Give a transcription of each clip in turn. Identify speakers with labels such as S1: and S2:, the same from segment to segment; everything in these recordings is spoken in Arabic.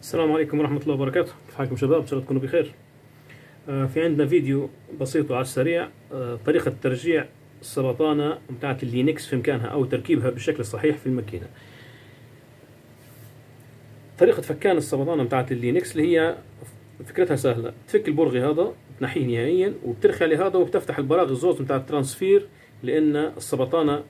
S1: السلام عليكم ورحمة الله وبركاته. كيف حالكم شباب؟ إن شاء الله تكونوا بخير. آه، في عندنا فيديو بسيط وعلى السريع. آه، طريقة ترجيع السبطانة بتاعت اللينكس في مكانها أو تركيبها بالشكل الصحيح في الماكينة. طريقة فكان السبطانة بتاعت اللينكس اللي هي فكرتها سهلة. تفك البرغي هذا تنحيه نهائيا وبترخي عليه هذا وبتفتح البراغي الزوز بتاع ال transfer لأن السبطانة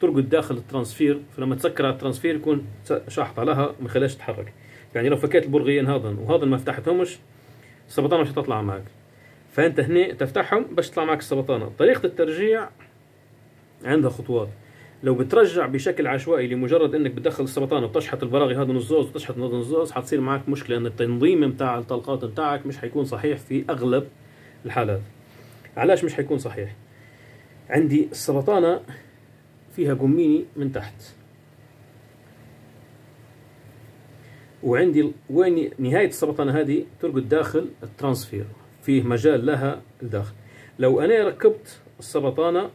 S1: ترقد داخل ال transfer فلما تسكر على ال transfer يكون شاحط عليها ما يخليهاش تتحرك. يعني لو فكيت البرغيين هذا وهذا ما فتحتهمش السرطانه مش هتطلع معك فأنت هنا تفتحهم باش تطلع معك السرطانه طريقة الترجيع عندها خطوات. لو بترجع بشكل عشوائي لمجرد إنك بتدخل السرطانه وتشحط البراغي هذا نصوص وتشحط هذا نصوص حتصير معك مشكلة إن التنظيم بتاع الطلقات بتاعك مش حيكون صحيح في أغلب الحالات. علاش مش حيكون صحيح؟ عندي السرطانه فيها قميني من تحت. وعندي وين نهاية السبطانة هذه؟ ترقد داخل ال transfer. فيه مجال لها الداخل لو أنا ركبت السبطانة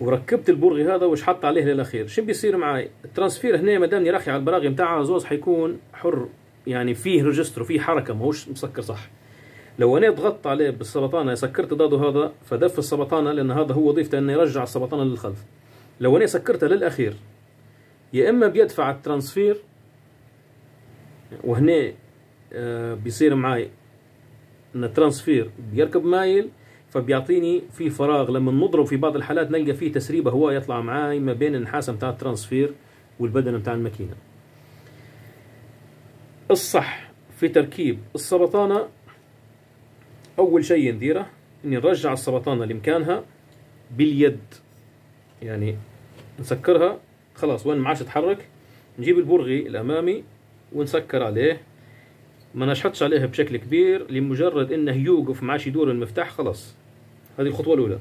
S1: وركبت البرغي هذا وشحط عليه للأخير؟ شو بيصير معي ال transfer هنا ما دام يرخي على البراغي بتاعها زوز حيكون حر. يعني فيه register وفيه حركة ماهوش مسكر صح. لو أنا ضغطت عليه بالسبطانه سكرت ضده هذا فدف السبطانه لأن هذا هو وظيفته انه يرجع السبطانه للخلف. لو أنا سكرته للأخير يا إما بيدفع ال transfer وهنا آه، بيصير معي إن ال transfer بيركب مايل فبيعطيني في فراغ. لما نضرب في بعض الحالات نلقى فيه تسريبه هواء يطلع معاي ما بين النحاسه بتاع ال transfer والبدن بتاع الماكينة. الصح في تركيب السرطانة أول شيء نديره إني نرجع السرطانة لمكانها باليد يعني نسكرها خلاص وين ما عادش تتحرك نجيب البرغي الأمامي ونسكر عليه. ما نشحطش عليها بشكل كبير لمجرد إنه يوقف ما عادش يدور المفتاح خلاص. هذه الخطوة الأولى.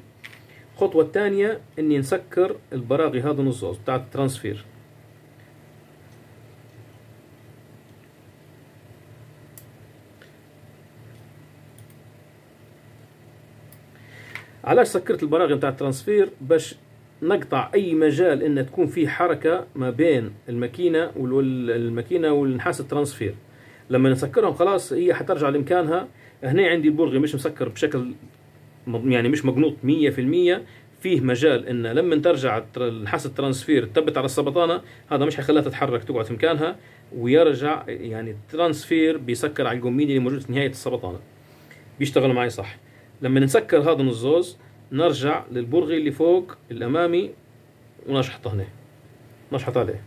S1: الخطوة الثانية إني نسكر البراغي هذا النصوص بتاع الترانسفير. علاش سكرت البراغي بتاع ال transfer؟ باش نقطع أي مجال إن تكون في حركة ما بين الماكينة والماكينه والنحاس ال transfer. لما نسكرهم خلاص هي حترجع لمكانها هنا عندي البرغي مش مسكر بشكل يعني مش مقنوط 100% فيه مجال إن لما ترجع النحاس ال transfer تثبت على السبطانة هذا مش حيخليها تتحرك تقعد في مكانها ويرجع يعني ال transfer بيسكر على القميني اللي موجود في نهاية السبطانة. بيشتغل معي صح. لما نسكر هذا النزوز نرجع للبرغي اللي فوق الأمامي ونشحطه هنا. نشحط عليه.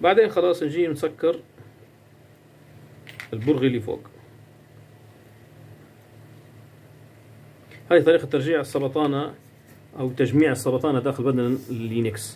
S1: بعدين خلاص نجي نسكر البرغي اللي فوق. هذه طريقة ترجيع السرطانة أو تجميع السرطانة داخل بدن اللينكس